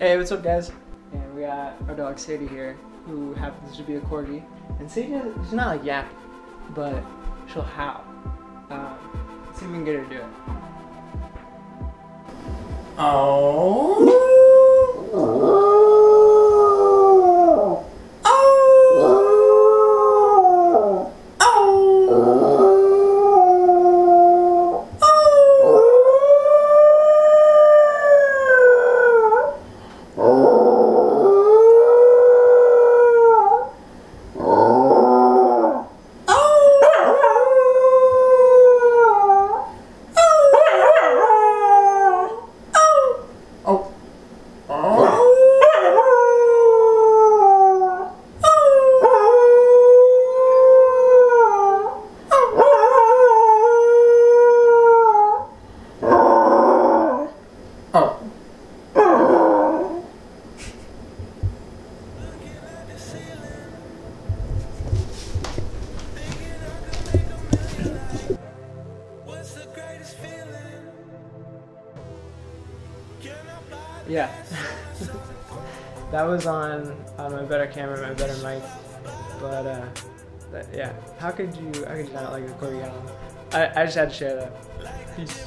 Hey, what's up, guys? And we got our dog Sadie here, who happens to be a corgi. And Sadie, she's not like yap, but she'll howl. Um, let's see if we can get her to do it. Yeah. that was on on my better camera, my better mic. But uh, but yeah. How could you how could you not like corgi album? I I just had to share that. Peace.